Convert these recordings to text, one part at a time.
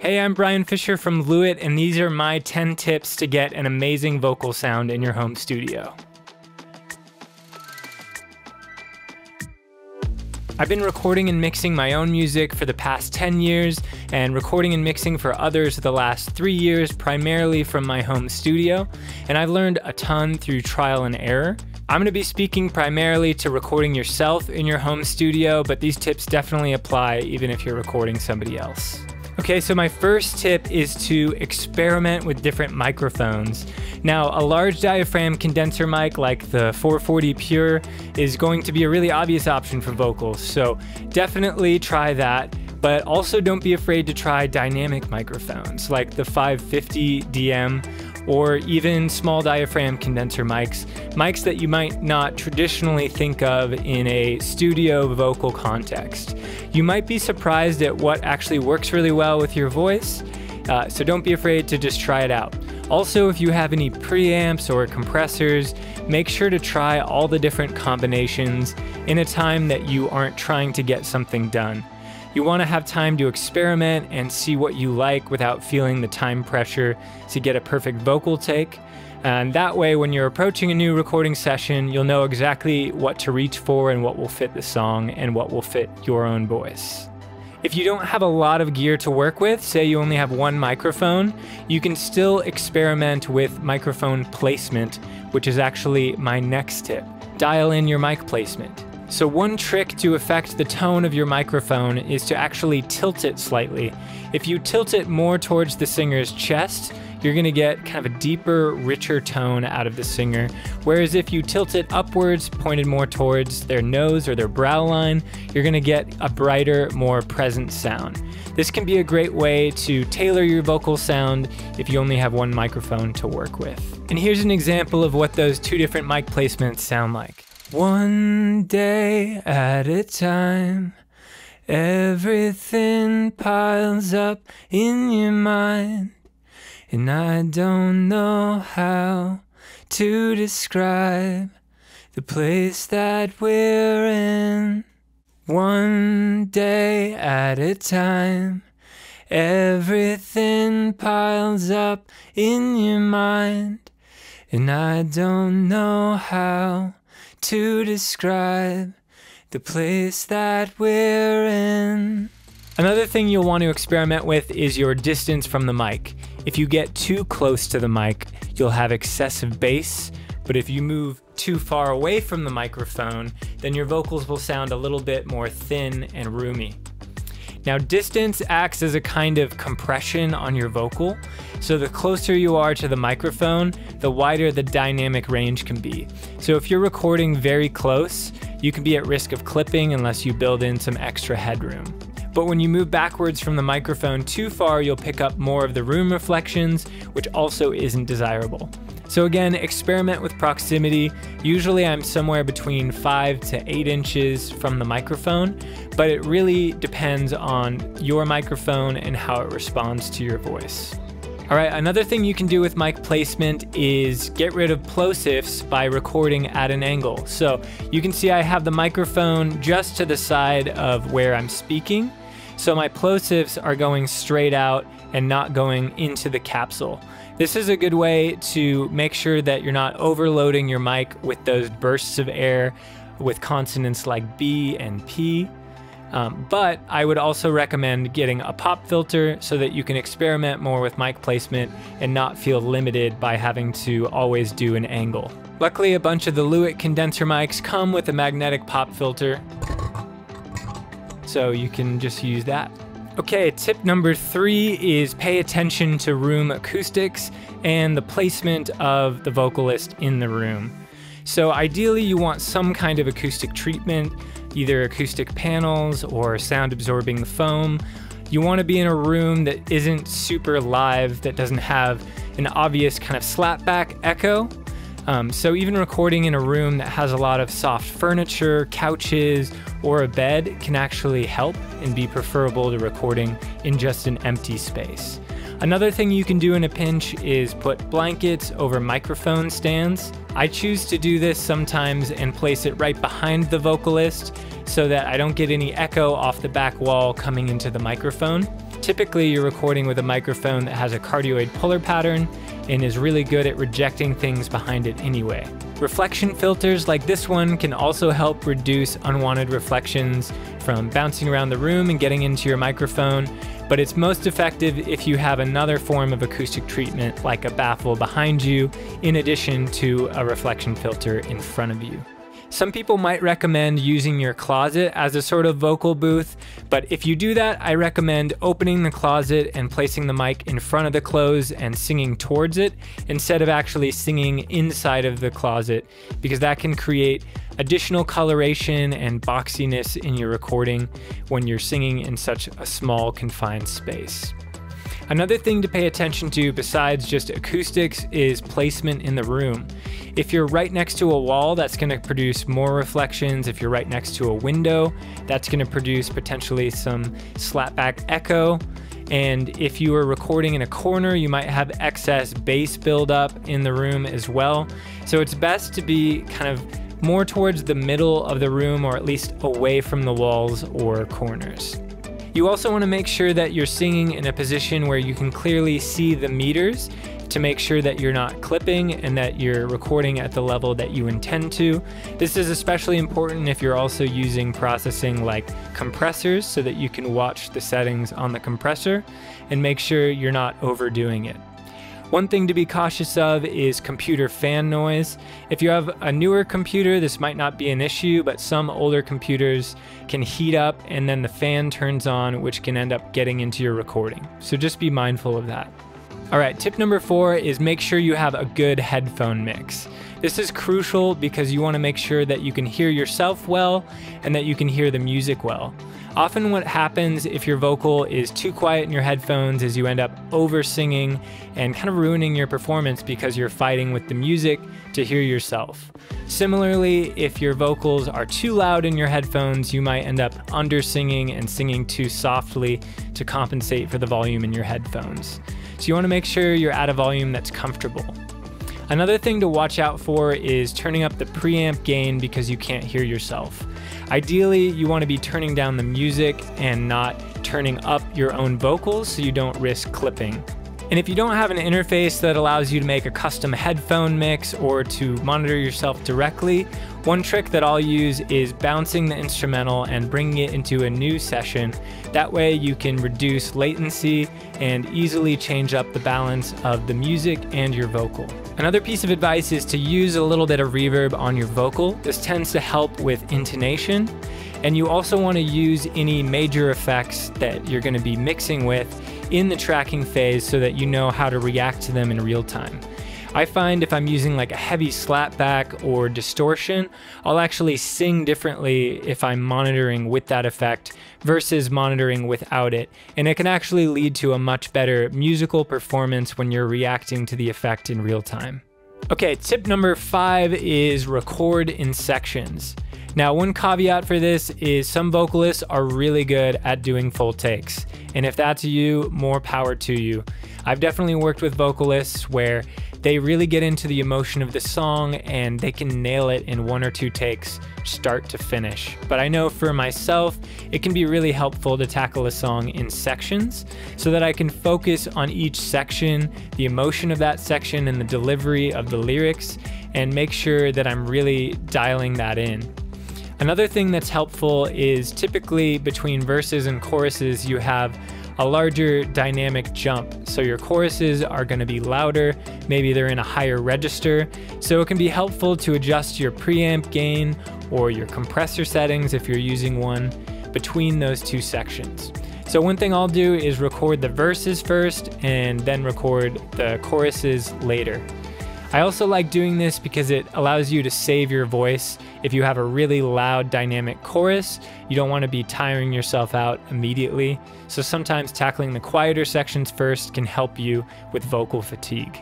Hey, I'm Brian Fisher from Lewitt, and these are my 10 tips to get an amazing vocal sound in your home studio. I've been recording and mixing my own music for the past 10 years, and recording and mixing for others the last three years, primarily from my home studio, and I've learned a ton through trial and error. I'm going to be speaking primarily to recording yourself in your home studio, but these tips definitely apply even if you're recording somebody else. Okay, so my first tip is to experiment with different microphones. Now, a large diaphragm condenser mic like the 440 Pure is going to be a really obvious option for vocals, so definitely try that. But also don't be afraid to try dynamic microphones like the 550 DM or even small diaphragm condenser mics, mics that you might not traditionally think of in a studio vocal context. You might be surprised at what actually works really well with your voice, uh, so don't be afraid to just try it out. Also, if you have any preamps or compressors, make sure to try all the different combinations in a time that you aren't trying to get something done. You want to have time to experiment and see what you like without feeling the time pressure to get a perfect vocal take. And that way, when you're approaching a new recording session, you'll know exactly what to reach for and what will fit the song and what will fit your own voice. If you don't have a lot of gear to work with, say you only have one microphone, you can still experiment with microphone placement, which is actually my next tip. Dial in your mic placement. So one trick to affect the tone of your microphone is to actually tilt it slightly. If you tilt it more towards the singer's chest, you're going to get kind of a deeper, richer tone out of the singer. Whereas if you tilt it upwards, pointed more towards their nose or their brow line, you're going to get a brighter, more present sound. This can be a great way to tailor your vocal sound if you only have one microphone to work with. And here's an example of what those two different mic placements sound like. One day at a time, everything piles up in your mind, and I don't know how to describe the place that we're in. One day at a time, everything piles up in your mind, and I don't know how to describe the place that we're in. Another thing you'll want to experiment with is your distance from the mic. If you get too close to the mic, you'll have excessive bass, but if you move too far away from the microphone, then your vocals will sound a little bit more thin and roomy. Now, distance acts as a kind of compression on your vocal, so the closer you are to the microphone, the wider the dynamic range can be. So if you're recording very close, you can be at risk of clipping unless you build in some extra headroom. But when you move backwards from the microphone too far, you'll pick up more of the room reflections, which also isn't desirable. So again, experiment with proximity. Usually I'm somewhere between five to eight inches from the microphone, but it really depends on your microphone and how it responds to your voice. All right, another thing you can do with mic placement is get rid of plosives by recording at an angle. So you can see I have the microphone just to the side of where I'm speaking. So my plosives are going straight out and not going into the capsule. This is a good way to make sure that you're not overloading your mic with those bursts of air with consonants like B and P. Um, but I would also recommend getting a pop filter so that you can experiment more with mic placement and not feel limited by having to always do an angle. Luckily, a bunch of the Lewitt condenser mics come with a magnetic pop filter, so you can just use that. Okay, tip number three is pay attention to room acoustics and the placement of the vocalist in the room. So, ideally, you want some kind of acoustic treatment, either acoustic panels or sound absorbing foam. You want to be in a room that isn't super live, that doesn't have an obvious kind of slapback echo. Um, so, even recording in a room that has a lot of soft furniture, couches, or a bed can actually help and be preferable to recording in just an empty space. Another thing you can do in a pinch is put blankets over microphone stands. I choose to do this sometimes and place it right behind the vocalist so that I don't get any echo off the back wall coming into the microphone. Typically, you're recording with a microphone that has a cardioid polar pattern and is really good at rejecting things behind it anyway. Reflection filters like this one can also help reduce unwanted reflections from bouncing around the room and getting into your microphone, but it's most effective if you have another form of acoustic treatment like a baffle behind you in addition to a reflection filter in front of you. Some people might recommend using your closet as a sort of vocal booth, but if you do that, I recommend opening the closet and placing the mic in front of the clothes and singing towards it instead of actually singing inside of the closet, because that can create additional coloration and boxiness in your recording when you're singing in such a small confined space. Another thing to pay attention to besides just acoustics is placement in the room. If you're right next to a wall, that's going to produce more reflections. If you're right next to a window, that's going to produce potentially some slapback echo. And if you are recording in a corner, you might have excess bass buildup in the room as well. So it's best to be kind of more towards the middle of the room or at least away from the walls or corners. You also want to make sure that you're singing in a position where you can clearly see the meters to make sure that you're not clipping and that you're recording at the level that you intend to. This is especially important if you're also using processing like compressors so that you can watch the settings on the compressor and make sure you're not overdoing it. One thing to be cautious of is computer fan noise. If you have a newer computer, this might not be an issue, but some older computers can heat up and then the fan turns on, which can end up getting into your recording. So just be mindful of that. All right, tip number four is make sure you have a good headphone mix. This is crucial because you want to make sure that you can hear yourself well and that you can hear the music well. Often, what happens if your vocal is too quiet in your headphones is you end up over singing and kind of ruining your performance because you're fighting with the music to hear yourself. Similarly, if your vocals are too loud in your headphones, you might end up under singing and singing too softly to compensate for the volume in your headphones. So, you want to make sure you're at a volume that's comfortable. Another thing to watch out for is turning up the preamp gain because you can't hear yourself. Ideally, you want to be turning down the music and not turning up your own vocals so you don't risk clipping. And if you don't have an interface that allows you to make a custom headphone mix or to monitor yourself directly, one trick that I'll use is bouncing the instrumental and bringing it into a new session. That way you can reduce latency and easily change up the balance of the music and your vocal. Another piece of advice is to use a little bit of reverb on your vocal. This tends to help with intonation. And you also want to use any major effects that you're going to be mixing with in the tracking phase so that you know how to react to them in real time. I find if I'm using like a heavy slapback or distortion, I'll actually sing differently if I'm monitoring with that effect versus monitoring without it. And it can actually lead to a much better musical performance when you're reacting to the effect in real time. Okay, tip number five is record in sections. Now, one caveat for this is some vocalists are really good at doing full takes. And if that's you, more power to you. I've definitely worked with vocalists where they really get into the emotion of the song and they can nail it in one or two takes, start to finish. But I know for myself, it can be really helpful to tackle a song in sections so that I can focus on each section, the emotion of that section, and the delivery of the lyrics, and make sure that I'm really dialing that in. Another thing that's helpful is typically between verses and choruses, you have a larger dynamic jump. So your choruses are going to be louder, maybe they're in a higher register. So it can be helpful to adjust your preamp gain or your compressor settings if you're using one between those two sections. So one thing I'll do is record the verses first and then record the choruses later. I also like doing this because it allows you to save your voice. If you have a really loud dynamic chorus, you don't want to be tiring yourself out immediately. So sometimes tackling the quieter sections first can help you with vocal fatigue.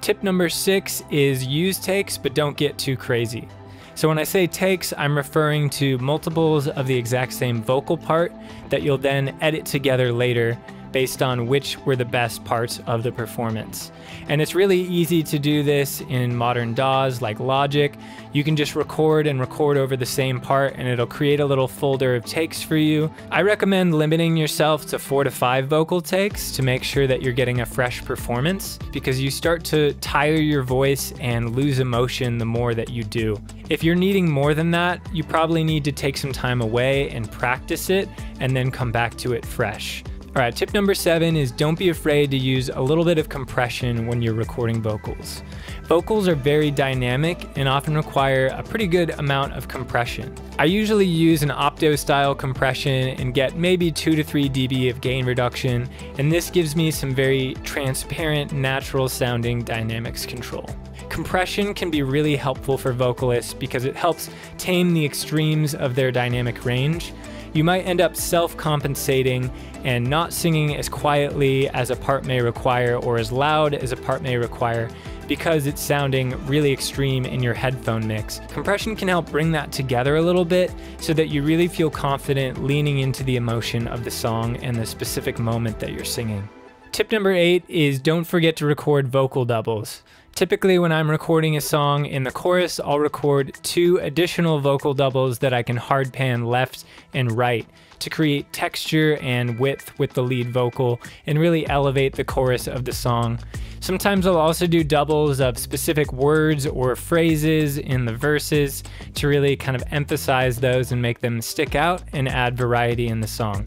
Tip number six is use takes, but don't get too crazy. So when I say takes, I'm referring to multiples of the exact same vocal part that you'll then edit together later based on which were the best parts of the performance. And it's really easy to do this in modern DAWs like Logic. You can just record and record over the same part and it'll create a little folder of takes for you. I recommend limiting yourself to four to five vocal takes to make sure that you're getting a fresh performance because you start to tire your voice and lose emotion the more that you do. If you're needing more than that, you probably need to take some time away and practice it and then come back to it fresh. All right, tip number seven is don't be afraid to use a little bit of compression when you're recording vocals. Vocals are very dynamic and often require a pretty good amount of compression. I usually use an opto style compression and get maybe 2 to 3 dB of gain reduction, and this gives me some very transparent, natural sounding dynamics control. Compression can be really helpful for vocalists because it helps tame the extremes of their dynamic range you might end up self compensating and not singing as quietly as a part may require or as loud as a part may require because it's sounding really extreme in your headphone mix. Compression can help bring that together a little bit so that you really feel confident leaning into the emotion of the song and the specific moment that you're singing. Tip number eight is don't forget to record vocal doubles. Typically, when I'm recording a song in the chorus, I'll record two additional vocal doubles that I can hard pan left and right to create texture and width with the lead vocal and really elevate the chorus of the song. Sometimes I'll also do doubles of specific words or phrases in the verses to really kind of emphasize those and make them stick out and add variety in the song.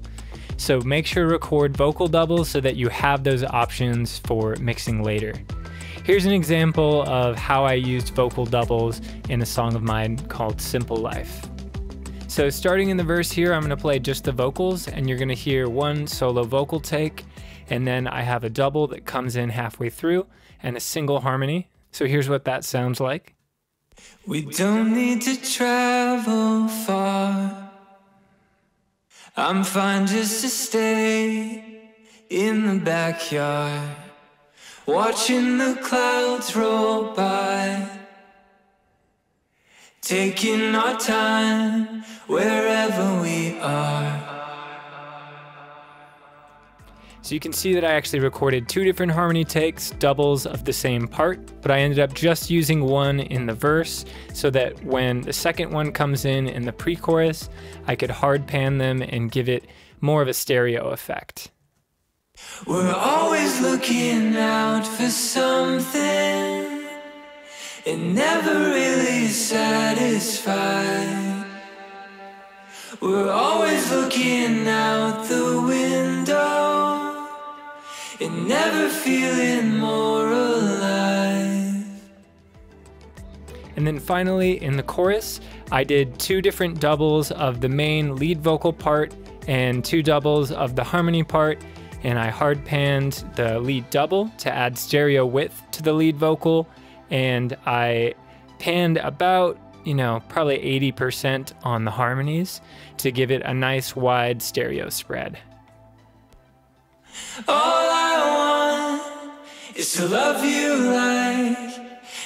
So make sure to record vocal doubles so that you have those options for mixing later. Here's an example of how I used vocal doubles in a song of mine called Simple Life. So starting in the verse here, I'm gonna play just the vocals and you're gonna hear one solo vocal take and then I have a double that comes in halfway through and a single harmony. So here's what that sounds like. We don't need to travel far. I'm fine just to stay in the backyard. Watching the clouds roll by Taking our time wherever we are So you can see that I actually recorded two different harmony takes, doubles of the same part, but I ended up just using one in the verse so that when the second one comes in in the pre-chorus, I could hard pan them and give it more of a stereo effect. We're always looking out for something and never really satisfied. We're always looking out the window and never feeling more alive. And then finally, in the chorus, I did two different doubles of the main lead vocal part and two doubles of the harmony part and I hard panned the lead double to add stereo width to the lead vocal, and I panned about, you know, probably 80% on the harmonies to give it a nice wide stereo spread. All I want is to love you like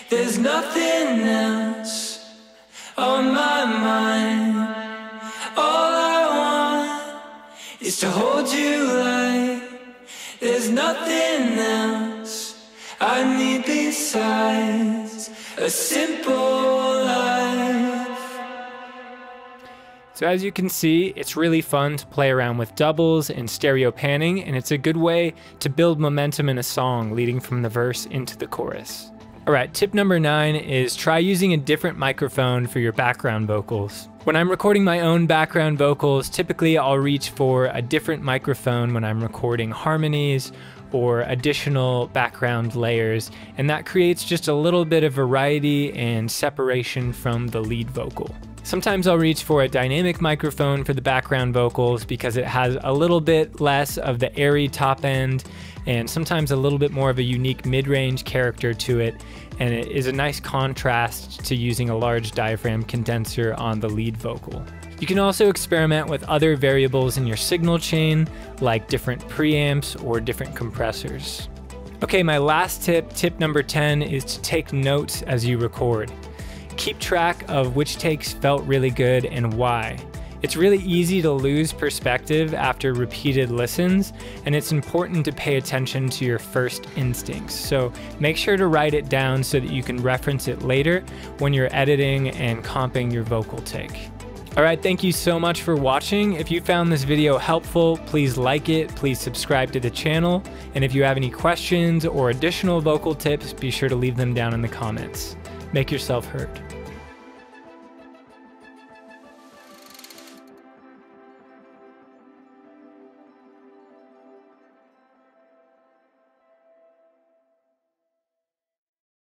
there's nothing else on my mind. All I want is to hold you like nothing else I need besides a simple life. So as you can see, it's really fun to play around with doubles and stereo panning, and it's a good way to build momentum in a song leading from the verse into the chorus. All right, tip number nine is try using a different microphone for your background vocals. When I'm recording my own background vocals, typically I'll reach for a different microphone when I'm recording harmonies or additional background layers, and that creates just a little bit of variety and separation from the lead vocal. Sometimes I'll reach for a dynamic microphone for the background vocals because it has a little bit less of the airy top end and sometimes a little bit more of a unique mid-range character to it and it is a nice contrast to using a large diaphragm condenser on the lead vocal. You can also experiment with other variables in your signal chain, like different preamps or different compressors. Okay, my last tip, tip number 10, is to take notes as you record. Keep track of which takes felt really good and why. It's really easy to lose perspective after repeated listens, and it's important to pay attention to your first instincts. So make sure to write it down so that you can reference it later when you're editing and comping your vocal take. Alright, thank you so much for watching. If you found this video helpful, please like it, please subscribe to the channel, and if you have any questions or additional vocal tips, be sure to leave them down in the comments. Make yourself heard.